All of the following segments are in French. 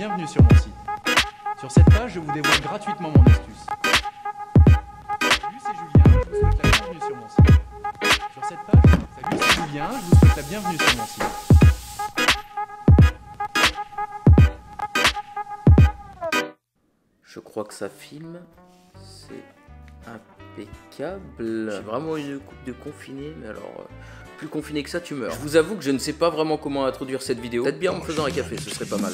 bienvenue sur mon site. Sur cette page, je vous dévoile gratuitement mon astuce. Salut, c'est Julien, je vous souhaite la bienvenue sur mon site. Sur cette page, salut, c'est Julien, je vous souhaite la bienvenue sur mon site. Je crois que ça filme. C'est impeccable. J'ai vraiment une coupe de confiné, mais alors euh, plus confiné que ça, tu meurs. Je vous avoue que je ne sais pas vraiment comment introduire cette vidéo. Peut-être bien en me faisant un café, ce serait pas mal.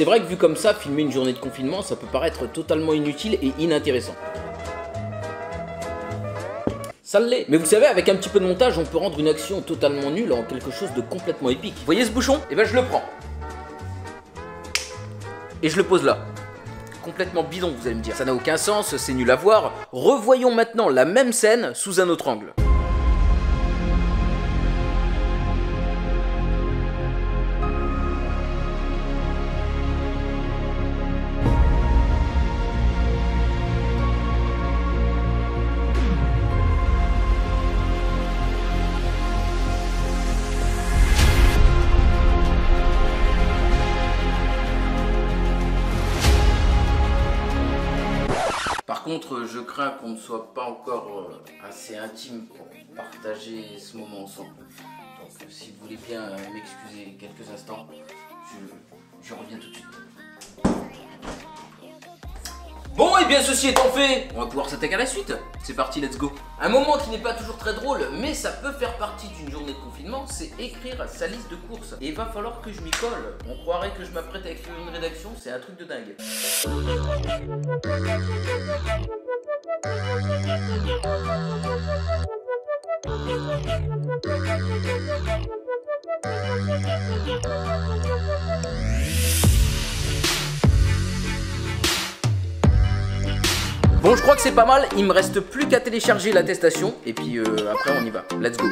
C'est vrai que vu comme ça, filmer une journée de confinement, ça peut paraître totalement inutile et inintéressant. Ça l'est. Mais vous savez, avec un petit peu de montage, on peut rendre une action totalement nulle en quelque chose de complètement épique. Vous voyez ce bouchon? Eh ben je le prends. Et je le pose là. Complètement bidon, vous allez me dire. Ça n'a aucun sens, c'est nul à voir. Revoyons maintenant la même scène sous un autre angle. Contre, je crains qu'on ne soit pas encore euh, assez intime pour partager ce moment ensemble. Donc, euh, si vous voulez bien euh, m'excuser quelques instants, je, je reviens tout de suite. Bon, et bien ceci étant fait, on va pouvoir s'attaquer à la suite. C'est parti, let's go. Un moment qui n'est pas toujours très drôle, mais ça peut faire partie d'une journée de confinement, c'est écrire sa liste de courses. Et il va falloir que je m'y colle. On croirait que je m'apprête à écrire une rédaction, c'est un truc de dingue. Bon, je crois que c'est pas mal. Il me reste plus qu'à télécharger l'attestation. Et puis euh, après, on y va. Let's go.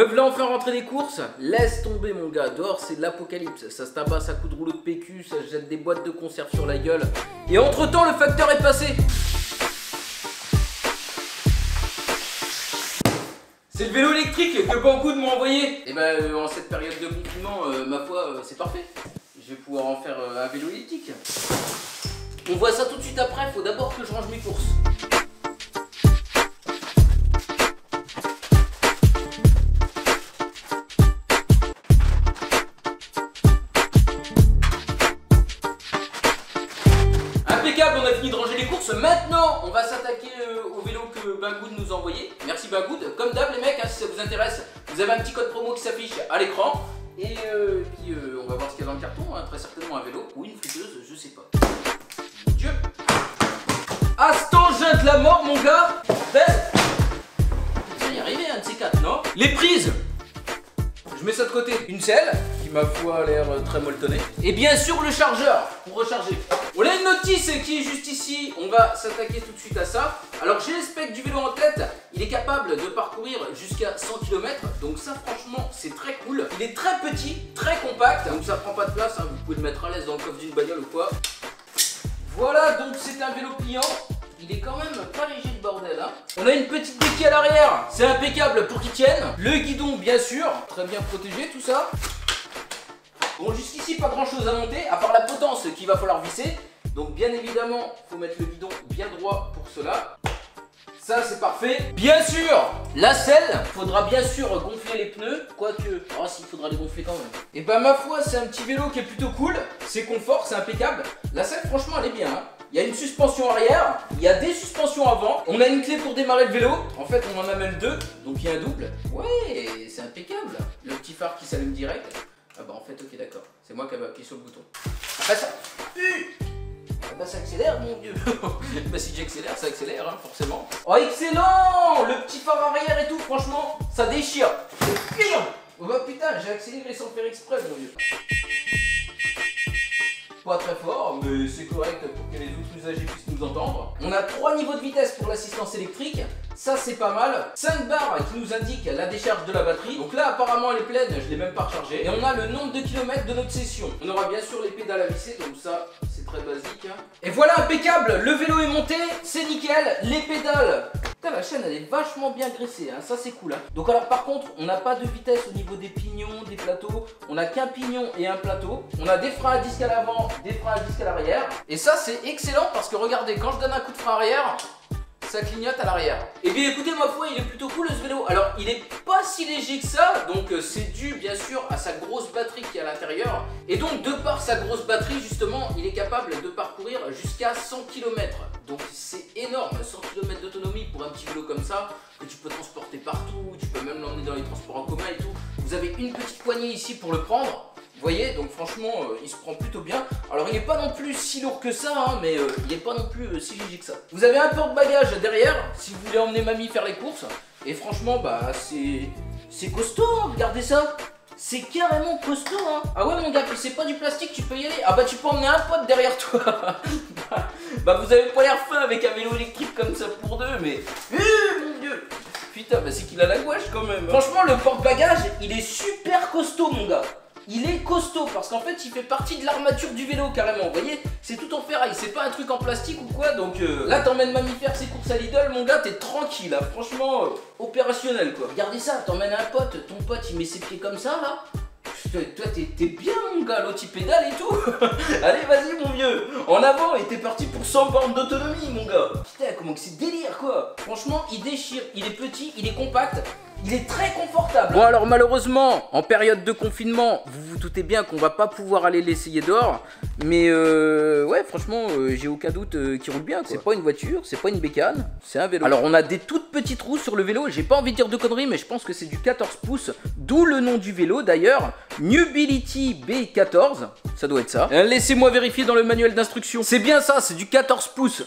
Me voilà enfin rentrer des courses Laisse tomber mon gars, dehors c'est l'apocalypse. Ça se tabasse à coups de rouleau de PQ, ça jette des boîtes de conserve sur la gueule. Et entre temps le facteur est passé C'est le vélo électrique que Banggood m'a envoyé Et ben euh, en cette période de confinement, euh, ma foi, euh, c'est parfait. Je vais pouvoir en faire un vélo électrique. On voit ça tout de suite après, faut d'abord que je range mes courses. Un petit code promo qui s'affiche à l'écran. Et euh, puis, euh, on va voir ce qu'il y a dans le carton. hein. Très certainement un vélo ou une friteuse, je sais pas. Mon Dieu. Aston de la mort, mon gars. Ça va y arriver, un de ces quatre, non? Les prises. Je mets ça de côté. Une selle, qui ma foi a l'air euh, très molletonnée. Et bien sûr le chargeur, pour recharger. On a une notice qui est juste ici. On va s'attaquer tout de suite à ça. Alors j'ai les specs du vélo en tête. Il est capable de parcourir jusqu'à 100 km. Donc ça franchement c'est très cool. Il est très petit, très compact. Donc ça prend pas de place. hein. Vous pouvez le mettre à l'aise dans le coffre d'une bagnole ou quoi. Voilà donc c'est un vélo pliant. Il est quand même pas léger le bordel hein. On a une petite béquille à l'arrière, c'est impeccable pour qu'il tienne. Le guidon bien sûr, très bien protégé tout ça. Bon jusqu'ici pas grand chose à monter, à part la potence qu'il va falloir visser. Donc bien évidemment, faut mettre le guidon bien droit pour cela. Ça c'est parfait. Bien sûr, la selle, faudra bien sûr gonfler les pneus, quoique, oh s'il faudra les gonfler quand même. Et bah ma foi, c'est un petit vélo qui est plutôt cool, c'est confort, c'est impeccable. La selle franchement elle est bien. hein. Il y a une suspension arrière, il y a des suspensions avant, on a une clé pour démarrer le vélo, en fait on en a même deux, donc il y a un double. Ouais, c'est impeccable. Le petit phare qui s'allume direct. Ah bah en fait ok d'accord, c'est moi qui avais appuyé sur le bouton. Ah ça bah ça accélère mon dieu Bah si j'accélère, ça accélère hein, forcément. Oh excellent Le petit phare arrière et tout, franchement, ça déchire Oh bah putain, j'ai accéléré sans faire exprès mon dieu pas très fort, mais c'est correct pour que les autres usagers puissent nous entendre. On a trois niveaux de vitesse pour l'assistance électrique, ça c'est pas mal. 5 barres qui nous indiquent la décharge de la batterie. Donc là apparemment elle est pleine, je l'ai même pas rechargée. Et on a le nombre de kilomètres de notre session. On aura bien sûr les pédales à visser, donc ça basique. hein. Et voilà impeccable, le vélo est monté, c'est nickel, les pédales. Putain la chaîne elle est vachement bien graissée, hein. ça c'est cool. hein. Donc alors par contre on n'a pas de vitesse au niveau des pignons, des plateaux. On a qu'un pignon et un plateau. On a des freins à disque à l'avant, des freins à disque à l'arrière. Et ça c'est excellent parce que regardez, quand je donne un coup de frein arrière, ça clignote à l'arrière. Et bien écoutez ma foi, il est plutôt cool ce vélo. Alors il est pas si léger que ça, donc euh, c'est dû bien sûr à sa grosse batterie qui est à l'intérieur. Et donc de par sa grosse batterie justement, il est capable de parcourir jusqu'à 100 km. Donc c'est énorme, 100 km d'autonomie pour un petit vélo comme ça, que tu peux transporter partout, tu peux même l'emmener dans les transports en commun et tout. Vous avez une petite poignée ici pour le prendre. Vous voyez, donc franchement, euh, il se prend plutôt bien. Alors, il n'est pas non plus si lourd que ça, hein, mais euh, il n'est pas non plus euh, si léger que ça. Vous avez un porte-bagages derrière, si vous voulez emmener mamie faire les courses. Et franchement, bah, c'est c'est costaud, hein, regardez ça. C'est carrément costaud, hein. Ah ouais, mon gars, puis c'est pas du plastique, tu peux y aller. Ah bah, tu peux emmener un pote derrière toi. bah, vous avez pas l'air fin avec un vélo électrique comme ça pour deux, mais. Eh, mon dieu. Putain, bah, c'est qu'il a la gouache quand même. Franchement, le porte-bagages, il est super costaud, mon gars. Il est costaud parce qu'en fait il fait partie de l'armature du vélo carrément, vous voyez. C'est tout en ferraille, c'est pas un truc en plastique ou quoi donc euh, là t'emmènes mamie faire ses courses à Lidl mon gars t'es tranquille là, franchement euh, opérationnel quoi. Regardez ça, t'emmènes un pote, ton pote il met ses pieds comme ça là. Toi t'es bien mon gars, l'autre il pédale et tout. Allez vas-y mon vieux, en avant et t'es parti pour 100 bornes d'autonomie mon gars. Putain comment que c'est délire quoi. Franchement il déchire, il est petit, il est compact il est très confortable. Bon alors malheureusement, en période de confinement, vous vous doutez bien qu'on va pas pouvoir aller l'essayer dehors. Mais euh, ouais, franchement, euh, j'ai aucun doute euh, qu'il roule bien. C'est pas une voiture, c'est pas une bécane, c'est un vélo. Alors on a des toutes petites roues sur le vélo. J'ai pas envie de dire de conneries, mais je pense que c'est du 14 pouces. D'où le nom du vélo d'ailleurs, Newbility B14. Ça doit être ça. Laissez-moi vérifier dans le manuel d'instruction. C'est bien ça, c'est du 14 pouces.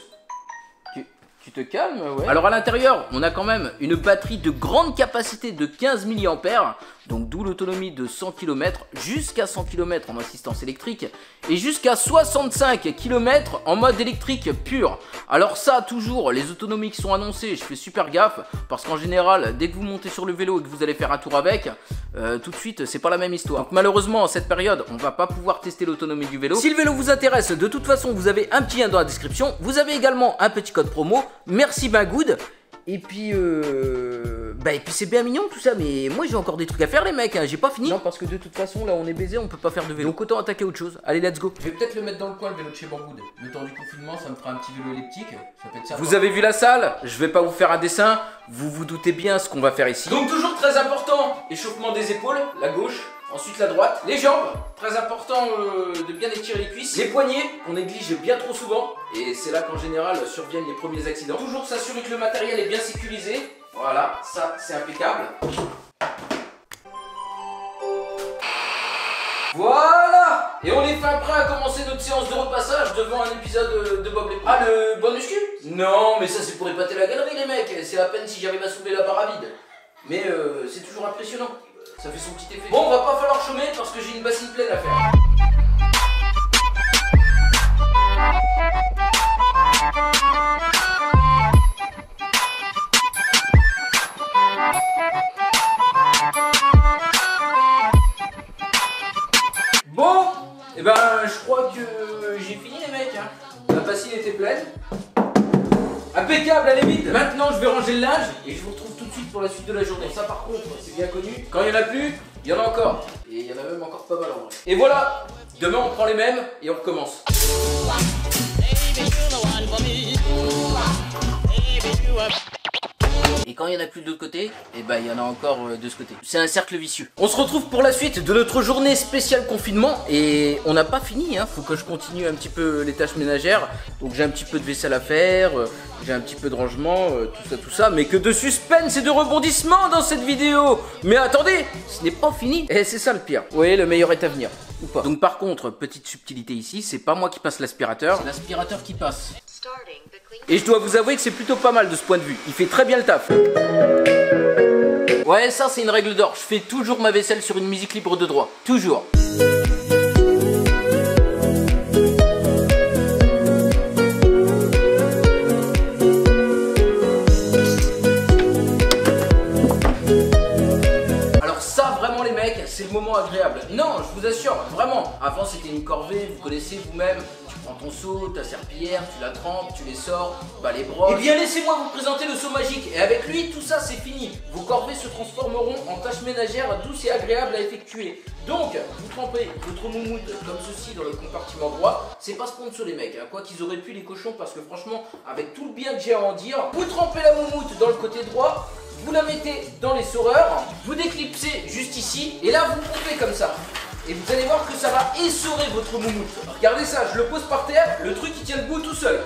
Tu- te calmes, ouais. Alors à l'intérieur, on a quand même une batterie de grande capacité de 15 mAh, donc d'où l'autonomie de 100 km jusqu'à 100 km en assistance électrique et jusqu'à 65 km en mode électrique pur. Alors ça, toujours, les autonomies qui sont annoncées, je fais super gaffe parce qu'en général, dès que vous montez sur le vélo et que vous allez faire un tour avec, euh, tout de suite, c'est pas la même histoire. Donc malheureusement, en cette période, on va pas pouvoir tester l'autonomie du vélo. Si le vélo vous intéresse, de toute façon, vous avez un petit lien dans la description. Vous avez également un petit code promo. Merci Bagood. Et puis, euh... bah, et puis c'est bien mignon tout ça, mais moi j'ai encore des trucs à faire, les mecs. hein, J'ai pas fini. Non, parce que de toute façon, là, on est baisé, on peut pas faire de vélo. Donc autant attaquer autre chose. Allez, let's go. Je vais peut-être le mettre dans le coin, le vélo de chez Banggood. Le temps du confinement, ça me fera un petit vélo elliptique. Ça peut être ça. Vous avez vu la salle? Je vais pas vous faire un dessin. Vous vous doutez bien ce qu'on va faire ici. Donc toujours très important, échauffement des épaules, la gauche. Ensuite la droite, les jambes, très important euh, de bien étirer les cuisses, les poignets qu'on néglige bien trop souvent et c'est là qu'en général surviennent les premiers accidents. Toujours s'assurer que le matériel est bien sécurisé, voilà, ça c'est impeccable. Voilà Et on est fin prêt à commencer notre séance de repassage devant un épisode de Bob l'éponge. Ah le bon muscu Non mais ça c'est pour épater la galerie les mecs, c'est à peine si j'arrive à soulever la barre à vide. Mais euh, c'est toujours impressionnant. Ça fait son petit effet. Bon, va pas falloir chômer parce que j'ai une bassine pleine à faire. Impeccable, elle est vide. Maintenant, je vais ranger le linge et je vous retrouve tout de suite pour la suite de la journée. Ça, par contre, c'est bien connu. Quand il y en a plus, il y en a encore. Et il y en a même encore pas mal en vrai. Et voilà. Demain, on prend les mêmes et on recommence. Et quand il y en a plus de l'autre côté, et ben il y en a encore euh, de ce côté. C'est un cercle vicieux. On se retrouve pour la suite de notre journée spéciale confinement et on n'a pas fini. Hein. Faut que je continue un petit peu les tâches ménagères. Donc j'ai un petit peu de vaisselle à faire, euh, j'ai un petit peu de rangement, euh, tout ça, tout ça. Mais que de suspense et de rebondissement dans cette vidéo. Mais attendez, ce n'est pas fini. Et c'est ça le pire. Voyez, le meilleur est à venir. ou pas. Donc par contre, petite subtilité ici, c'est pas moi qui passe l'aspirateur, c'est l'aspirateur qui passe. Et je dois vous avouer que c'est plutôt pas mal de ce point de vue. Il fait très bien le taf. Ouais, ça c'est une règle d'or. Je fais toujours ma vaisselle sur une musique libre de droit. Toujours. Alors ça vraiment les mecs, c'est le moment agréable. Non, je vous assure, vraiment. Avant c'était une corvée, vous connaissez vous-même. Prends ton seau, ta serpillière, tu la trempes, tu les sors, bah les broches. Eh bien laissez-moi vous présenter le seau magique. Et avec lui, tout ça c'est fini. Vos corvées se transformeront en tâches ménagères douces et agréables à effectuer. Donc, vous trempez votre moumoute comme ceci dans le compartiment droit. C'est pas sponsor les mecs, hein. quoi qu'ils auraient pu les cochons parce que franchement, avec tout le bien que j'ai à en dire, vous trempez la moumoute dans le côté droit, vous la mettez dans les soreurs, vous déclipsez juste ici, et là vous pompez comme ça. Et vous allez voir que ça va essorer votre moumoute. Regardez ça, je le pose par terre, le truc il tient debout tout seul.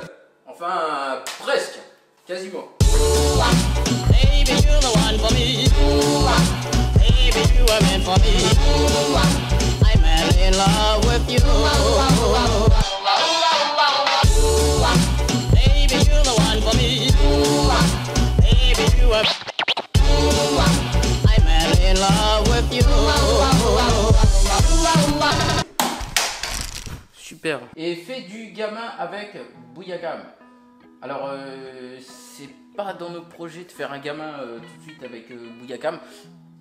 Enfin, presque, quasiment. I'm in love with you. Et fait du gamin avec Bouyagam. Alors, euh, c'est pas dans nos projets de faire un gamin euh, tout de suite avec euh, Bouyakam.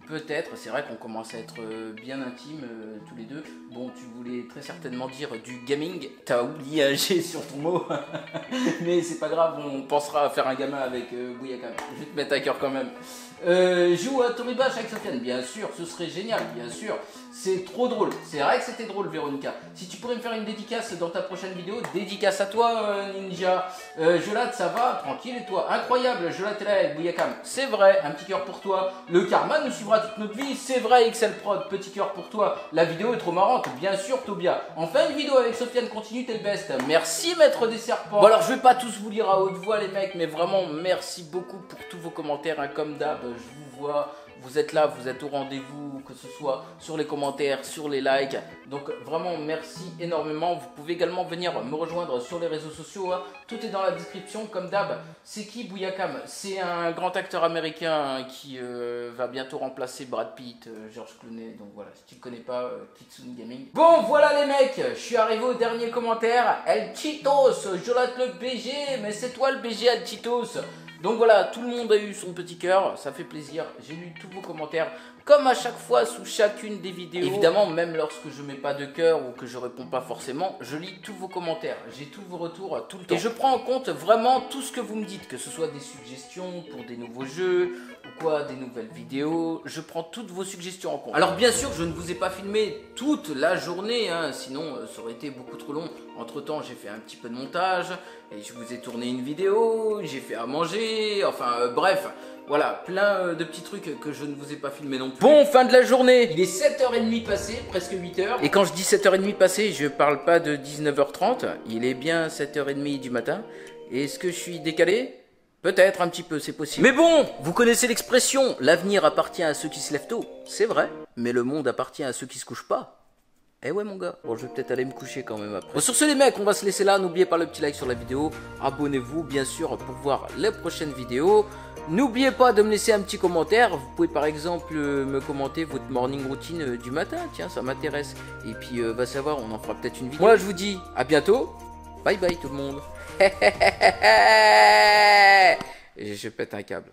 Peut-être, c'est vrai qu'on commence à être bien intimes euh, tous les deux. Bon, tu voulais très certainement dire du gaming. T'as oublié un G sur ton mot. Mais c'est pas grave, on pensera à faire un gamin avec euh. Je vais te mettre à cœur quand même. Euh, joue à Toribash avec Sofiane, bien sûr, ce serait génial, bien sûr. C'est trop drôle. C'est vrai que c'était drôle, Véronica. Si tu pourrais me faire une dédicace dans ta prochaine vidéo, dédicace à toi, euh, Ninja. Euh, Jolat, ça va Tranquille et toi Incroyable, Jolat est là avec Bouyakam. C'est vrai, un petit cœur pour toi. Le karma nous suivra toute notre vie. C'est vrai, XL Prod, petit cœur pour toi. La vidéo est trop marrante, bien sûr, Tobia. Enfin, une vidéo avec Sofiane continue, t'es le best. Merci, maître des serpents. Bon, alors je vais pas tous vous lire à haute voix, les mecs, mais vraiment, merci beaucoup pour tous vos commentaires. hein. Comme d'hab, je vous vois. Vous êtes là, vous êtes au rendez-vous, que ce soit sur les commentaires, sur les likes. Donc vraiment merci énormément. Vous pouvez également venir me rejoindre sur les réseaux sociaux. hein. Tout est dans la description comme d'hab. C'est qui Bouyakam C'est un grand acteur américain qui euh, va bientôt remplacer Brad Pitt, euh, George Clooney. Donc voilà, si tu ne connais pas euh, Kitsune Gaming. Bon voilà les mecs, je suis arrivé au dernier commentaire. El Cheetos, Jolat le BG, mais c'est toi le BG El Cheetos. Donc voilà, tout le monde a eu son petit cœur, ça fait plaisir. J'ai lu tous vos commentaires, comme à chaque fois sous chacune des vidéos. Évidemment, même lorsque je mets pas de cœur ou que je réponds pas forcément, je lis tous vos commentaires. J'ai tous vos retours tout le temps. Et je prends en compte vraiment tout ce que vous me dites, que ce soit des suggestions pour des nouveaux jeux ou quoi, des nouvelles vidéos. Je prends toutes vos suggestions en compte. Alors bien sûr, je ne vous ai pas filmé toute la journée, hein, sinon euh, ça aurait été beaucoup trop long. Entre temps, j'ai fait un petit peu de montage et je vous ai tourné une vidéo, j'ai fait à manger, enfin euh, bref. Voilà, plein euh, de petits trucs que je ne vous ai pas filmé non plus. Bon, fin de la journée Il est 7h30 passé, presque 8h. Et quand je dis 7h30 passé, je parle pas de 19h30, il est bien 7h30 du matin. Est-ce que je suis décalé? Peut-être un petit peu, c'est possible. Mais bon, vous connaissez l'expression, l'avenir appartient à ceux qui se lèvent tôt. C'est vrai, mais le monde appartient à ceux qui se couchent pas. Eh ouais mon gars, bon je vais peut-être aller me coucher quand même après. Bon, sur ce les mecs, on va se laisser là, n'oubliez pas le petit like sur la vidéo, abonnez-vous bien sûr pour voir les prochaines vidéos. N'oubliez pas de me laisser un petit commentaire, vous pouvez par exemple euh, me commenter votre morning routine euh, du matin, tiens ça m'intéresse. Et puis euh, va savoir, on en fera peut-être une vidéo. Moi je vous dis à bientôt, bye bye tout le monde. Et je pète un câble.